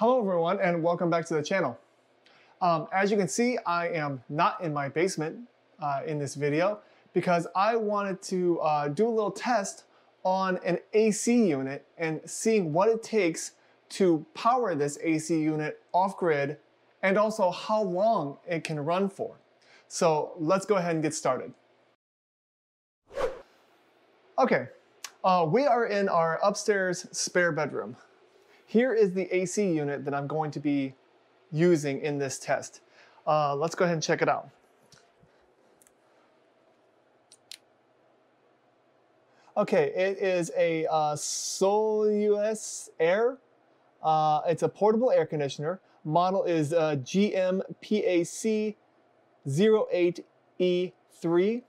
Hello everyone and welcome back to the channel. Um, as you can see, I am not in my basement uh, in this video because I wanted to uh, do a little test on an AC unit and seeing what it takes to power this AC unit off grid and also how long it can run for. So let's go ahead and get started. Okay, uh, we are in our upstairs spare bedroom. Here is the AC unit that I'm going to be using in this test. Uh, let's go ahead and check it out. Okay, it is a uh, Soleus Air. Uh, it's a portable air conditioner. Model is uh, GMPAC 08E3.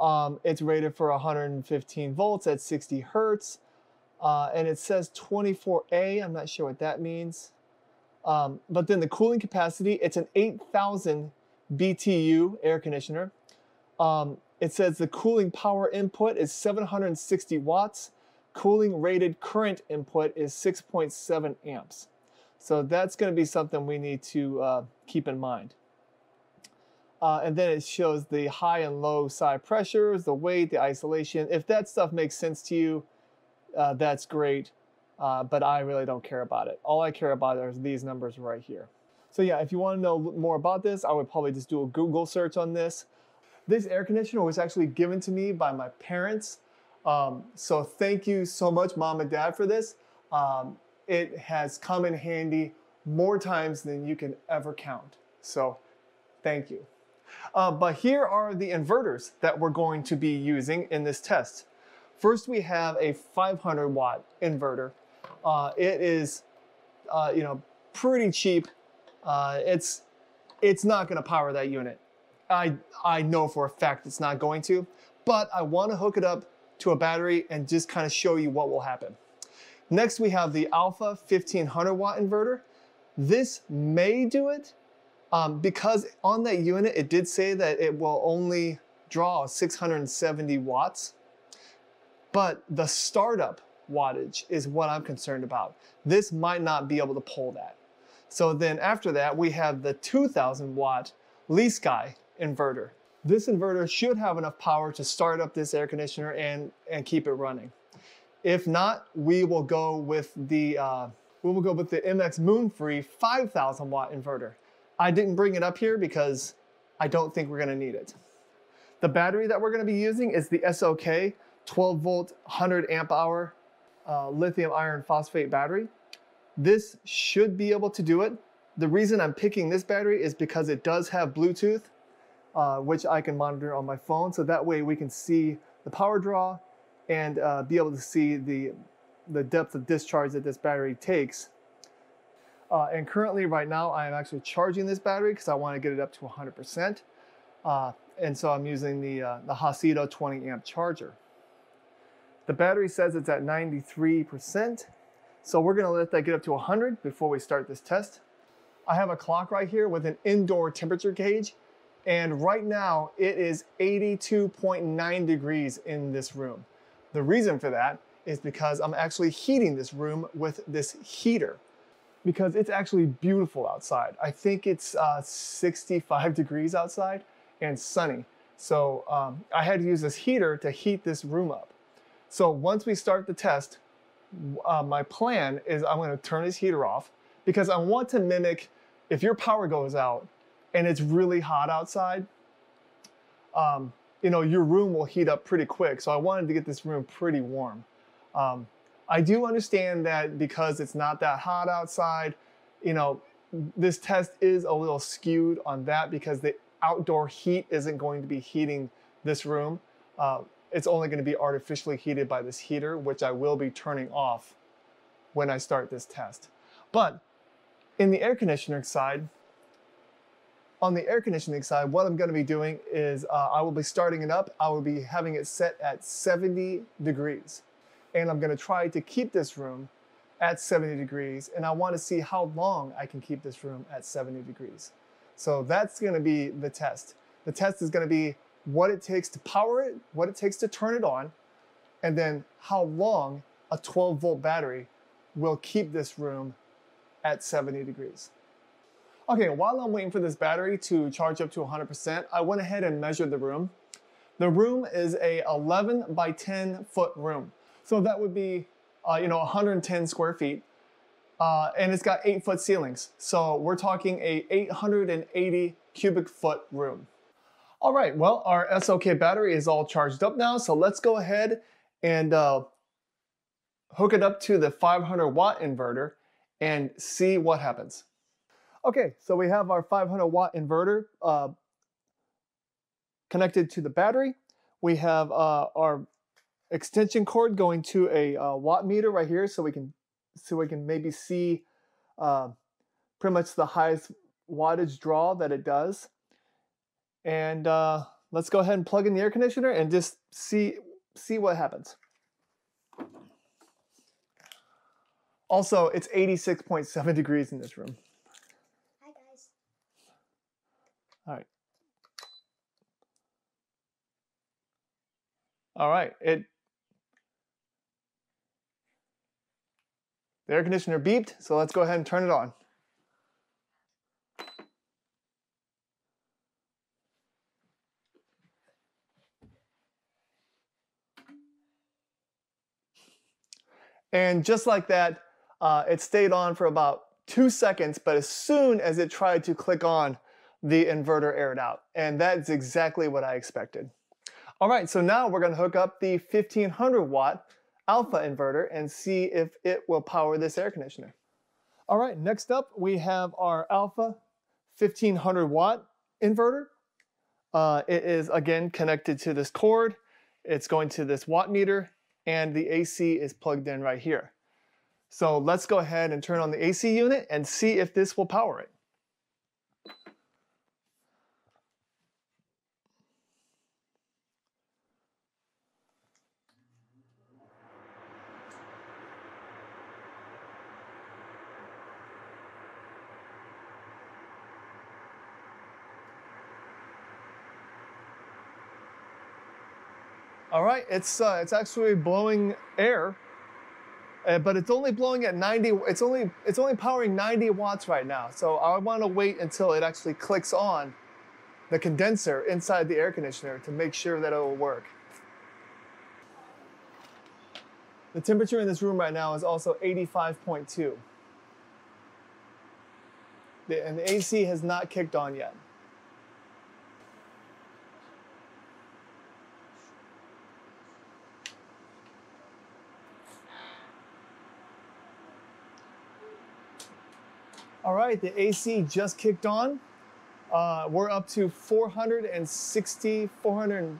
Um, it's rated for 115 volts at 60 hertz. Uh, and it says 24A. I'm not sure what that means. Um, but then the cooling capacity, it's an 8,000 BTU air conditioner. Um, it says the cooling power input is 760 watts. Cooling rated current input is 6.7 amps. So that's going to be something we need to uh, keep in mind. Uh, and then it shows the high and low side pressures, the weight, the isolation. If that stuff makes sense to you, uh, that's great, uh, but I really don't care about it. All I care about are these numbers right here. So yeah, if you want to know more about this, I would probably just do a Google search on this. This air conditioner was actually given to me by my parents. Um, so thank you so much, mom and dad, for this. Um, it has come in handy more times than you can ever count. So thank you. Uh, but here are the inverters that we're going to be using in this test. First, we have a 500 watt inverter. Uh, it is, uh, you know, pretty cheap. Uh, it's it's not going to power that unit. I I know for a fact it's not going to, but I want to hook it up to a battery and just kind of show you what will happen. Next, we have the ALFFAA 1500 watt inverter. This may do it um, because on that unit it did say that it will only draw 670 watts. But the startup wattage is what I'm concerned about. This might not be able to pull that. So then after that, we have the 2000 watt LEESKY inverter. This inverter should have enough power to start up this air conditioner and, and keep it running. If not, we will go with the uh, we will go with the MX Moonfree 5000 watt inverter. I didn't bring it up here because I don't think we're gonna need it. The battery that we're gonna be using is the SOK 12 volt, 100 amp hour uh, lithium iron phosphate battery. This should be able to do it. The reason I'm picking this battery is because it does have Bluetooth, uh, which I can monitor on my phone. So that way we can see the power draw and uh, be able to see the, the depth of discharge that this battery takes. Uh, and currently right now I am actually charging this battery because I want to get it up to 100%. Uh, and so I'm using the, uh, the Haisito 20 amp charger. The battery says it's at 93%, so we're gonna let that get up to 100 before we start this test. I have a clock right here with an indoor temperature gauge, and right now it is 82.9 degrees in this room. The reason for that is because I'm actually heating this room with this heater because it's actually beautiful outside. I think it's uh, 65 degrees outside and sunny. So um, I had to use this heater to heat this room up. So once we start the test, uh, my plan is I'm gonna turn this heater off because I want to mimic if your power goes out and it's really hot outside, um, you know, your room will heat up pretty quick. So I wanted to get this room pretty warm. Um, I do understand that because it's not that hot outside, you know, this test is a little skewed on that because the outdoor heat isn't going to be heating this room. Uh, it's only going to be artificially heated by this heater, which I will be turning off when I start this test. But in the air conditioning side, on the air conditioning side, what I'm going to be doing is uh, I will be starting it up. I will be having it set at 70 degrees. And I'm going to try to keep this room at 70 degrees. And I want to see how long I can keep this room at 70 degrees. So that's going to be the test. The test is going to be what it takes to power it, what it takes to turn it on, and then how long a 12 volt battery will keep this room at 70 degrees. Okay, while I'm waiting for this battery to charge up to 100%, I went ahead and measured the room. The room is a 11 by 10 foot room. So that would be, uh, you know, 110 square feet. Uh, and it's got eight foot ceilings. So we're talking a 880 cubic foot room. All right, well, our SOK battery is all charged up now. So let's go ahead and uh, hook it up to the 500 watt inverter and see what happens. Okay, so we have our 500 watt inverter uh, connected to the battery. We have uh, our extension cord going to a uh, watt meter right here so we can so we can maybe see uh, pretty much the highest wattage draw that it does. And uh, let's go ahead and plug in the air conditioner and just see see what happens. Also, it's 86.7 degrees in this room. Hi guys. All right. All right. It the air conditioner beeped, so let's go ahead and turn it on. And just like that, uh, it stayed on for about two seconds, but as soon as it tried to click on, the inverter aired out. And that's exactly what I expected. All right, so now we're gonna hook up the 1500 watt ALFFAA inverter and see if it will power this air conditioner. All right, next up we have our ALFFAA 1500 watt inverter. Uh, it is again connected to this cord. It's going to this watt meter and the AC is plugged in right here. So let's go ahead and turn on the AC unit and see if this will power it. All right, it's uh, it's actually blowing air, uh, but it's only blowing at 90. It's only it's only powering 90 watts right now. So I want to wait until it actually clicks on the condenser inside the air conditioner to make sure that it will work. The temperature in this room right now is also 85.2. The, and the AC has not kicked on yet. All right, the AC just kicked on. Uh, we're up to 460, 400,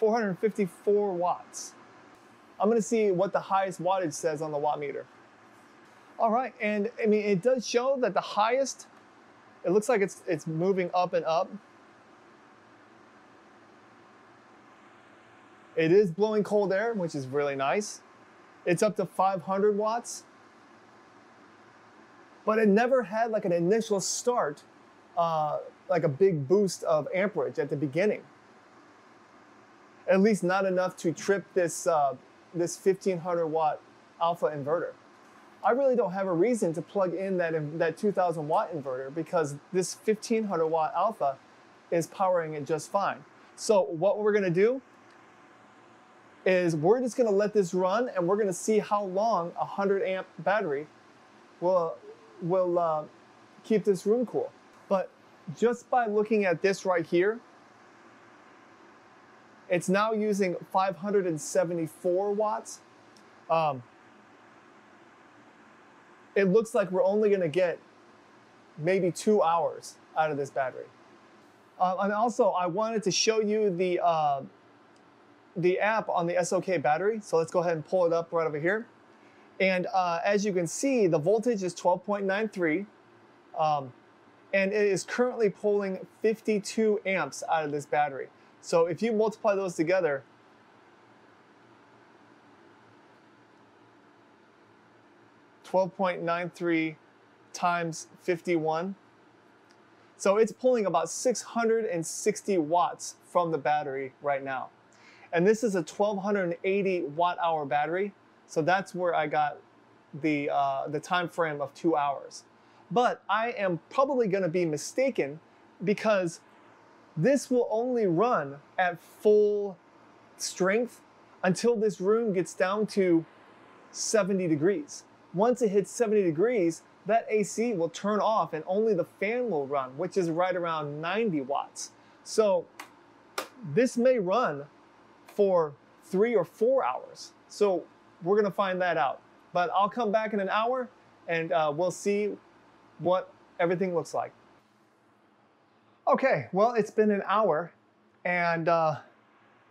454 watts. I'm gonna see what the highest wattage says on the watt meter. All right, and I mean, it does show that the highest, it looks like it's, it's moving up and up. It is blowing cold air, which is really nice. It's up to 500 watts but it never had like an initial start, uh, like a big boost of amperage at the beginning. At least not enough to trip this, uh, this 1500 watt ALFFAA inverter. I really don't have a reason to plug in that, that 2000 watt inverter because this 1500 watt ALFFAA is powering it just fine. So what we're gonna do is we're just gonna let this run and we're gonna see how long a 100 amp battery will, will uh, keep this room cool. But just by looking at this right here, it's now using 574 watts. Um, it looks like we're only going to get maybe two hours out of this battery. Uh, and also, I wanted to show you the uh, the app on the SOK battery. So let's go ahead and pull it up right over here. And uh, as you can see, the voltage is 12.93. Um, and it is currently pulling 52 amps out of this battery. So if you multiply those together, Twelve point nine three times fifty one. So it's pulling about 660 watts from the battery right now. And this is a 1280 watt hour battery. So that's where I got the uh, the time frame of two hours. But I am probably going to be mistaken because this will only run at full strength until this room gets down to 70 degrees. Once it hits 70 degrees, that AC will turn off and only the fan will run, which is right around 90 watts. So this may run for three or four hours. So we're gonna find that out. But I'll come back in an hour and uh, we'll see what everything looks like. Okay, well, it's been an hour and uh,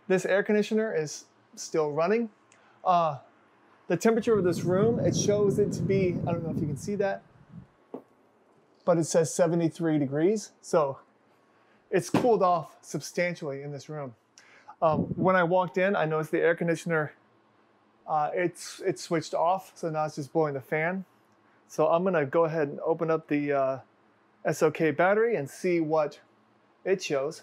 this air conditioner is still running. Uh, the temperature of this room, it shows it to be, I don't know if you can see that, but it says 73 degrees. So it's cooled off substantially in this room. Um, when I walked in, I noticed the air conditioner, uh, it's, it's switched off. So now it's just blowing the fan. So I'm gonna go ahead and open up the uh, SOK battery and see what it shows.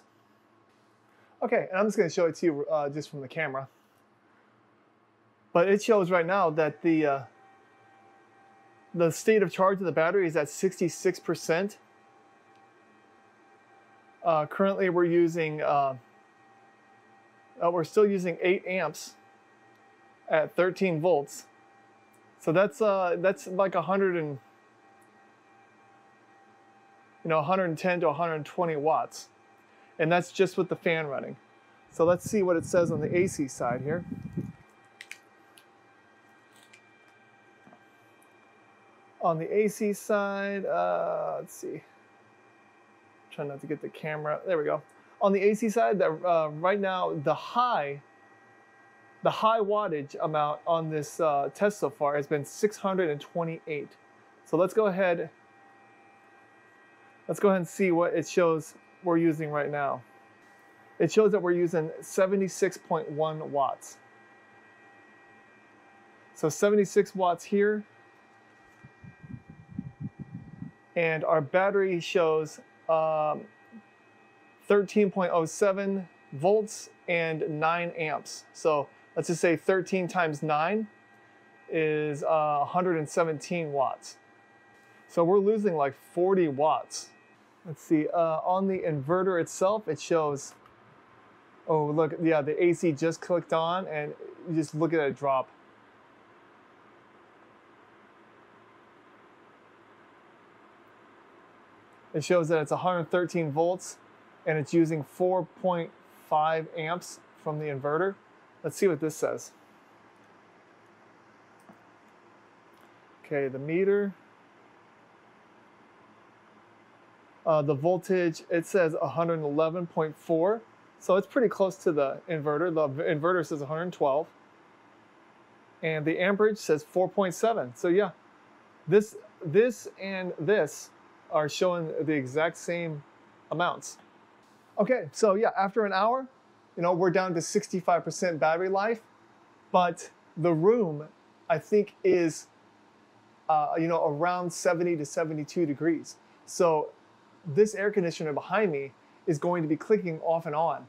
Okay, and I'm just gonna show it to you uh, just from the camera. But it shows right now that the uh, the state of charge of the battery is at 66%. Uh, currently, we're using uh, uh, we're still using 8 amps at 13 volts. So that's uh, that's like 100 and you know 110 to 120 watts, and that's just with the fan running. So let's see what it says on the AC side here. On the AC side, uh, let's see. Try not to get the camera. There we go. On the AC side, that uh, right now the high, the high wattage amount on this uh, test so far has been 628. So let's go ahead. Let's go ahead and see what it shows we're using right now. It shows that we're using 76.1 watts. So 76 watts here, and our battery shows um, 13.07 volts and 9 amps. So let's just say 13 times 9 is uh, 117 watts. So we're losing like 40 watts. Let's see, uh, on the inverter itself, it shows, oh look, yeah, the AC just clicked on and you just look at it drop. It shows that it's 113 volts and it's using 4.5 amps from the inverter. Let's see what this says. Okay, the meter. Uh, the voltage, it says 111.4. So it's pretty close to the inverter. The inverter says 112. And the amperage says 4.7. So yeah, this, this and this are showing the exact same amounts. Okay, so yeah, after an hour, you know, we're down to 65% battery life, but the room, I think, is, uh, you know, around 70 to 72 degrees. So this air conditioner behind me is going to be clicking off and on.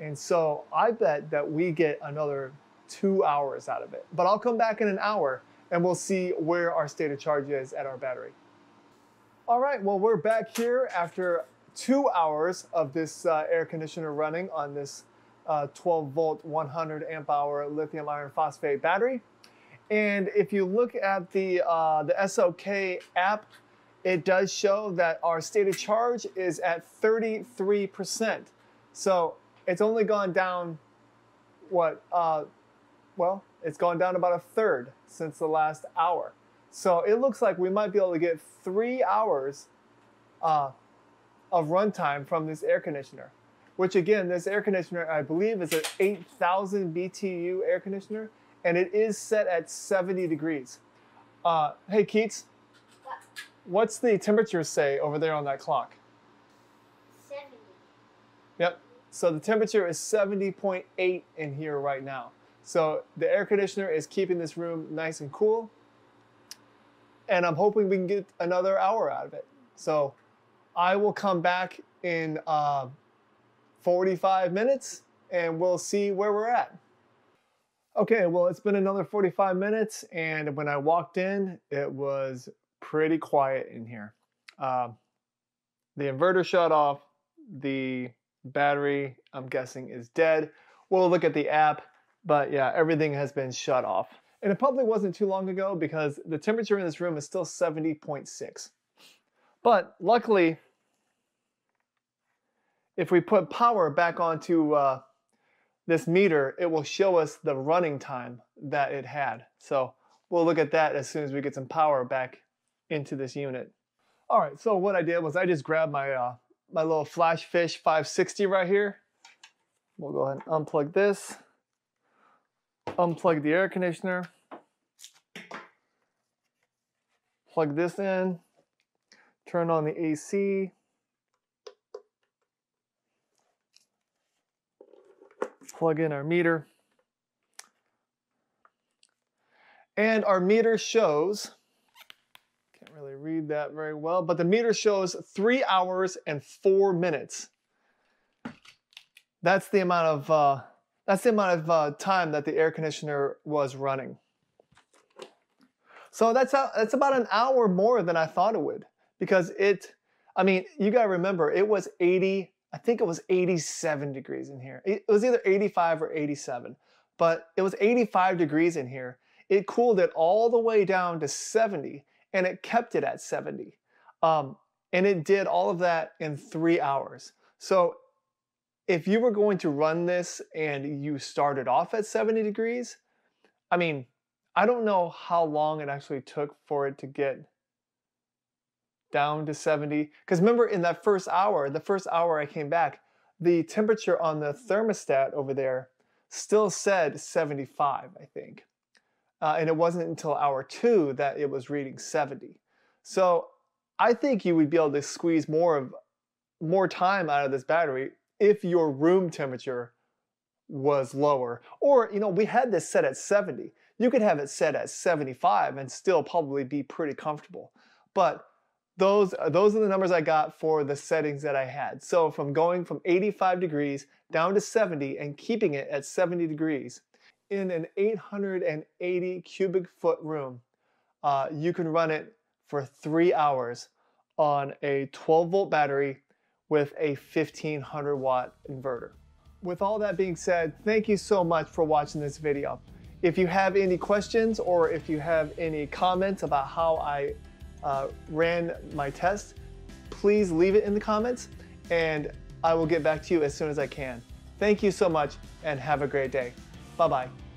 And so I bet that we get another two hours out of it. But I'll come back in an hour and we'll see where our state of charge is at our battery. All right, well, we're back here after two hours of this uh, air conditioner running on this uh, 12 volt, 100 amp hour lithium iron phosphate battery. And if you look at the, uh, the SOK app, it does show that our state of charge is at 33%. So it's only gone down, what, uh, well, it's gone down about a third since the last hour. So it looks like we might be able to get three hours uh, of runtime from this air conditioner, which again, this air conditioner, I believe is an 8,000 BTU air conditioner, and it is set at 70 degrees. Uh, hey, Keats, what's the temperature say over there on that clock? 70. Yep. So the temperature is 70.8 in here right now. So the air conditioner is keeping this room nice and cool and I'm hoping we can get another hour out of it. So I will come back in uh, 45 minutes and we'll see where we're at. Okay, well, it's been another 45 minutes, and when I walked in, it was pretty quiet in here. Um, the inverter shut off, the battery, I'm guessing, is dead. We'll look at the app, but yeah, everything has been shut off. And it probably wasn't too long ago because the temperature in this room is still 70.6. But luckily, if we put power back onto uh, this meter, it will show us the running time that it had. So we'll look at that as soon as we get some power back into this unit. All right, so what I did was I just grabbed my, uh, my little Flash Fish 560 right here. We'll go ahead and unplug this, unplug the air conditioner, plug this in, turn on the AC, plug in our meter. And our meter shows, can't really read that very well, but the meter shows three hours and four minutes. That's the amount of, uh, that's the amount of uh, time that the air conditioner was running. So that's, that's about an hour more than I thought it would because it, I mean, you gotta remember, it was 80 I think it was 87 degrees in here. It was either 85 or 87, but it was 85 degrees in here. It cooled it all the way down to 70 and it kept it at 70. Um, and it did all of that in three hours. So if you were going to run this and you started off at 70 degrees, I mean, I don't know how long it actually took for it to get down to 70. Because remember, in that first hour, the first hour I came back, the temperature on the thermostat over there still said 75, I think. Uh, and it wasn't until hour two that it was reading 70. So I think you would be able to squeeze more of more time out of this battery if your room temperature was lower. Or, you know, we had this set at 70. You could have it set at 75 and still probably be pretty comfortable. But those, those are the numbers I got for the settings that I had. So from going from 85 degrees down to 70 and keeping it at 70 degrees in an 880 cubic foot room, uh, you can run it for three hours on a 12 volt battery with a 1500 watt inverter. With all that being said, thank you so much for watching this video. If you have any questions or if you have any comments about how I uh, ran my test, please leave it in the comments and I will get back to you as soon as I can. Thank you so much and have a great day. Bye bye.